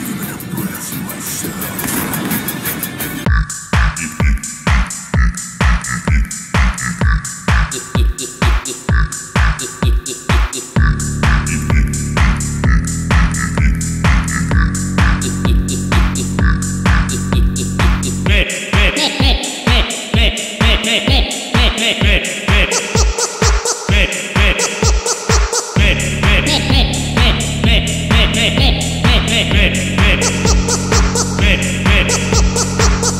believe in